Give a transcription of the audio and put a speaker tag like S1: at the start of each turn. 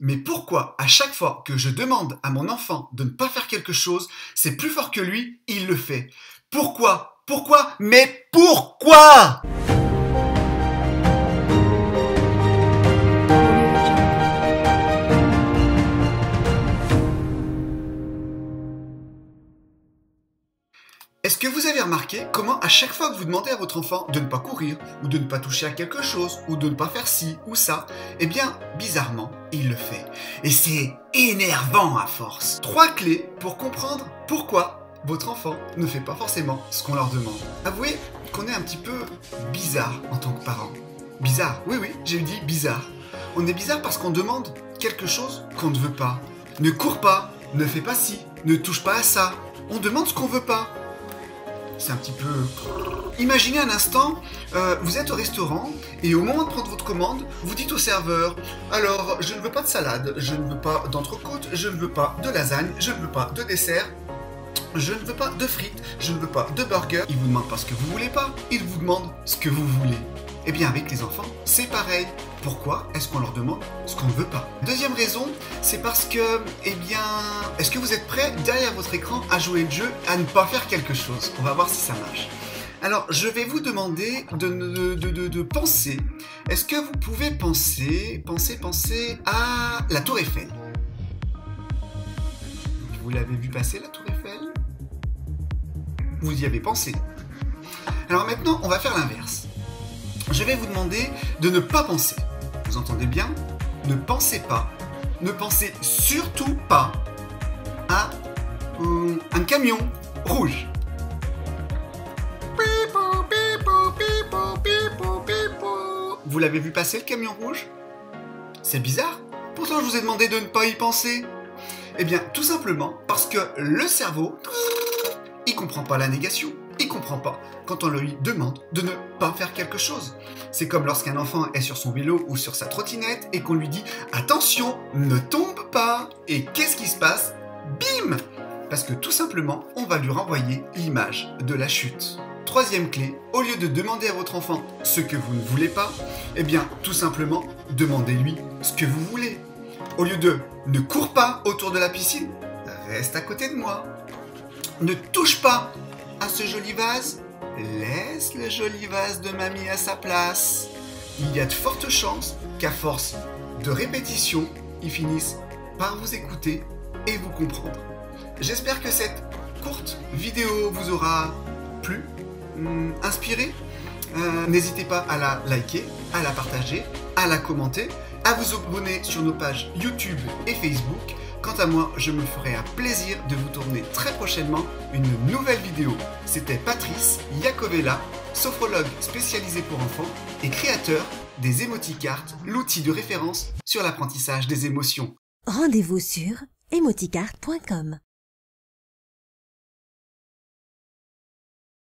S1: Mais pourquoi à chaque fois que je demande à mon enfant de ne pas faire quelque chose, c'est plus fort que lui, il le fait. Pourquoi? Pourquoi? Mais pourquoi? Est-ce que vous avez remarqué comment à chaque fois que vous demandez à votre enfant de ne pas courir, ou de ne pas toucher à quelque chose, ou de ne pas faire ci ou ça, eh bien, bizarrement, il le fait. Et c'est énervant à force. Trois clés pour comprendre pourquoi votre enfant ne fait pas forcément ce qu'on leur demande. Avouez qu'on est un petit peu bizarre en tant que parent. Bizarre, oui oui, j'ai dit bizarre. On est bizarre parce qu'on demande quelque chose qu'on ne veut pas. Ne cours pas, ne fais pas ci, ne touche pas à ça. On demande ce qu'on veut pas c'est un petit peu... Imaginez un instant, euh, vous êtes au restaurant et au moment de prendre votre commande, vous dites au serveur Alors, je ne veux pas de salade, je ne veux pas d'entrecôte, je ne veux pas de lasagne, je ne veux pas de dessert, je ne veux pas de frites, je ne veux pas de burger. Il vous demande pas ce que vous voulez pas, il vous demande ce que vous voulez. Eh bien, avec les enfants, c'est pareil. Pourquoi est-ce qu'on leur demande ce qu'on ne veut pas? Deuxième raison, c'est parce que, eh bien, est-ce que vous êtes prêts derrière votre écran à jouer le jeu, à ne pas faire quelque chose? On va voir si ça marche. Alors, je vais vous demander de, de, penser. Est-ce que vous pouvez penser, penser, penser à la Tour Eiffel? Vous l'avez vu passer, la Tour Eiffel? Vous y avez pensé. Alors maintenant, on va faire l'inverse je vais vous demander de ne pas penser. Vous entendez bien? Ne pensez pas, ne pensez surtout pas à euh, un camion rouge. Vous l'avez vu passer le camion rouge? C'est bizarre. Pourtant, je vous ai demandé de ne pas y penser. Eh bien, tout simplement parce que le cerveau, il comprend pas la négation comprend pas quand on lui demande de ne pas faire quelque chose. C'est comme lorsqu'un enfant est sur son vélo ou sur sa trottinette et qu'on lui dit attention, ne tombe pas. Et qu'est-ce qui se passe? Bim Parce que tout simplement, on va lui renvoyer l'image de la chute. Troisième clé, au lieu de demander à votre enfant ce que vous ne voulez pas, eh bien tout simplement, demandez-lui ce que vous voulez. Au lieu de ne cours pas autour de la piscine, reste à côté de moi. Ne touche pas à ce joli vase Laisse le joli vase de mamie à sa place. Il y a de fortes chances qu'à force de répétition, ils finissent par vous écouter et vous comprendre. J'espère que cette courte vidéo vous aura plu, hmm, inspiré. Euh, n'hésitez pas à la liker, à la partager, à la commenter, à vous abonner sur nos pages YouTube et Facebook Quant à moi, je me ferai un plaisir de vous tourner très prochainement une nouvelle vidéo. C'était Patrice Iacovella, sophrologue spécialisé pour enfants et créateur des Emoticartes, l'outil de référence sur l'apprentissage des émotions.
S2: Rendez-vous sur emoticart.com.